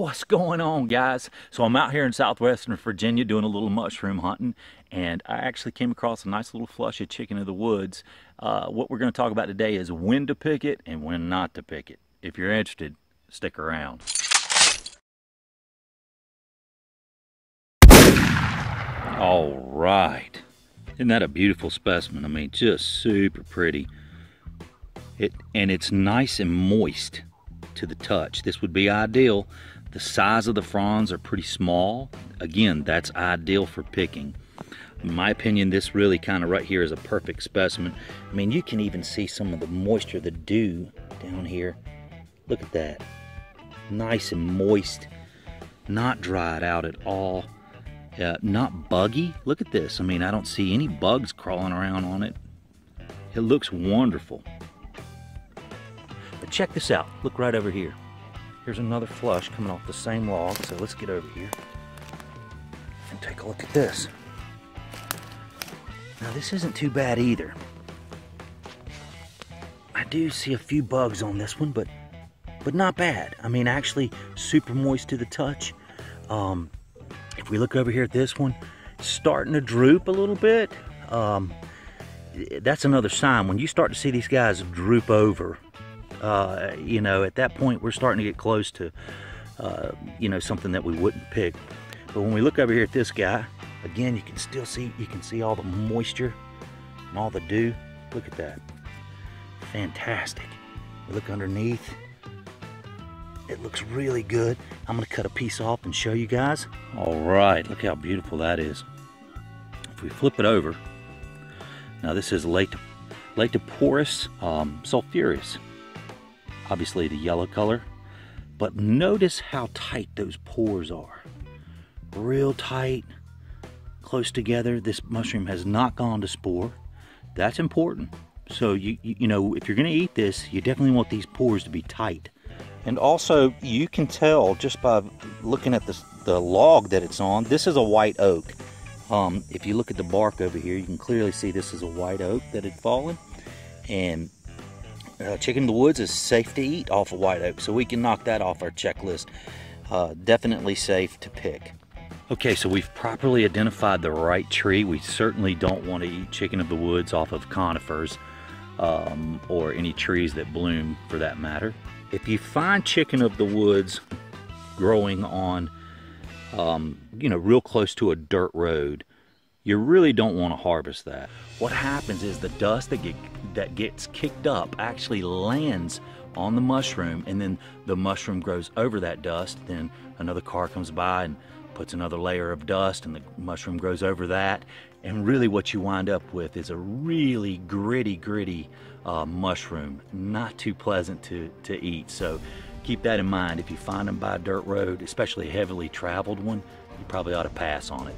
What's going on, guys? So I'm out here in southwestern Virginia doing a little mushroom hunting, and I actually came across a nice little flush of chicken of the woods. Uh, what we're going to talk about today is when to pick it and when not to pick it. If you're interested, stick around. All right. Isn't that a beautiful specimen? I mean, just super pretty. It And it's nice and moist to the touch. This would be ideal. The size of the fronds are pretty small. Again, that's ideal for picking. In my opinion, this really kind of right here is a perfect specimen. I mean, you can even see some of the moisture, the dew down here. Look at that. Nice and moist, not dried out at all. Uh, not buggy. Look at this. I mean, I don't see any bugs crawling around on it. It looks wonderful. But check this out. Look right over here. Here's another flush coming off the same log. So let's get over here and take a look at this. Now this isn't too bad either. I do see a few bugs on this one, but but not bad. I mean, actually super moist to the touch. Um, if we look over here at this one, starting to droop a little bit. Um, that's another sign. When you start to see these guys droop over, uh, you know, at that point we're starting to get close to, uh, you know, something that we wouldn't pick. But when we look over here at this guy, again, you can still see, you can see all the moisture and all the dew. Look at that. Fantastic. We look underneath. It looks really good. I'm gonna cut a piece off and show you guys. All right, look how beautiful that is. If we flip it over, now this is Late, Laetiporus um, sulphureus obviously the yellow color. But notice how tight those pores are. Real tight, close together. This mushroom has not gone to spore. That's important. So you, you know, if you're gonna eat this, you definitely want these pores to be tight. And also, you can tell just by looking at this, the log that it's on, this is a white oak. Um, if you look at the bark over here, you can clearly see this is a white oak that had fallen. And uh, chicken in the woods is safe to eat off of white oak, so we can knock that off our checklist. Uh, definitely safe to pick. Okay, so we've properly identified the right tree. We certainly don't want to eat chicken of the woods off of conifers um, or any trees that bloom for that matter. If you find chicken of the woods growing on, um, you know, real close to a dirt road, you really don't want to harvest that. What happens is the dust that, get, that gets kicked up actually lands on the mushroom and then the mushroom grows over that dust. Then another car comes by and puts another layer of dust and the mushroom grows over that. And really what you wind up with is a really gritty, gritty uh, mushroom. Not too pleasant to, to eat. So keep that in mind. If you find them by a dirt road, especially a heavily traveled one, you probably ought to pass on it.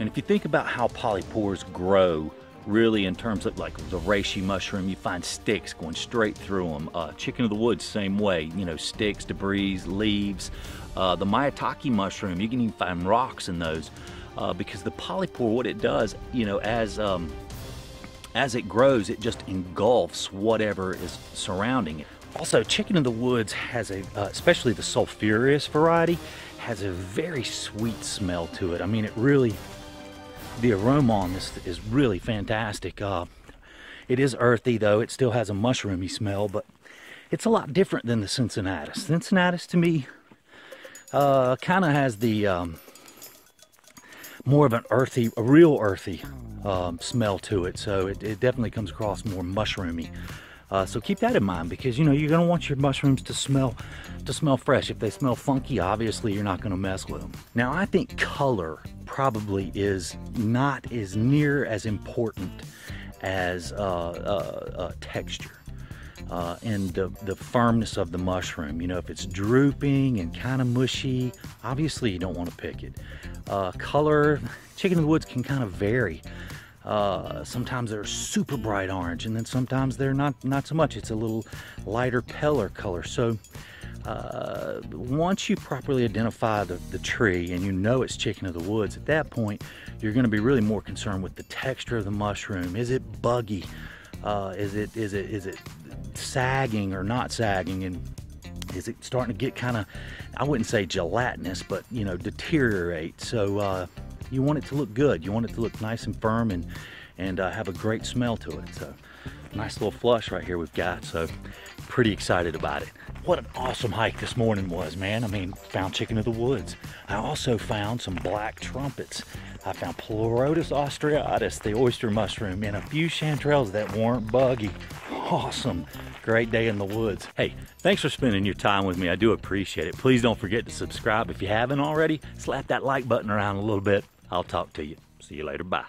And if you think about how polypores grow, really in terms of like the reishi mushroom, you find sticks going straight through them. Uh, chicken of the woods, same way, you know, sticks, debris, leaves. Uh, the maitake mushroom, you can even find rocks in those uh, because the polypore, what it does, you know, as um, as it grows, it just engulfs whatever is surrounding it. Also, chicken of the woods has a, uh, especially the sulphureus variety, has a very sweet smell to it. I mean, it really the aroma on this is really fantastic. Uh, it is earthy though, it still has a mushroomy smell, but it's a lot different than the Cincinnatus. Cincinnatus to me uh, kind of has the um, more of an earthy, a real earthy um, smell to it. So it, it, definitely comes across more mushroomy. Uh, so keep that in mind because you know you're to want your mushrooms to smell to smell fresh. If they smell funky, obviously you're not to mess with them. Now I think color probably is not as near as important as uh, uh, uh, texture. Uh, and the, the firmness of the mushroom. You know, if it's drooping and kind of mushy, obviously you don't want to pick it. Uh, color, chicken in the woods can kind of vary. Uh, sometimes they're super bright orange, and then sometimes they're not not so much. It's a little lighter paler color. So uh, once you properly identify the, the tree and you know it's chicken of the woods, at that point, you're going to be really more concerned with the texture of the mushroom. Is it buggy? Uh, is it is it is it sagging or not sagging? And is it starting to get kind of, I wouldn't say gelatinous, but you know, deteriorate. So uh, you want it to look good. You want it to look nice and firm and, and uh, have a great smell to it. So nice little flush right here we've got. So pretty excited about it. What an awesome hike this morning was, man. I mean, found chicken of the woods. I also found some black trumpets. I found Pleurotus ostreatus, the oyster mushroom, and a few chanterelles that weren't buggy. Awesome. Great day in the woods. Hey, thanks for spending your time with me. I do appreciate it. Please don't forget to subscribe if you haven't already. Slap that like button around a little bit. I'll talk to you. See you later. Bye.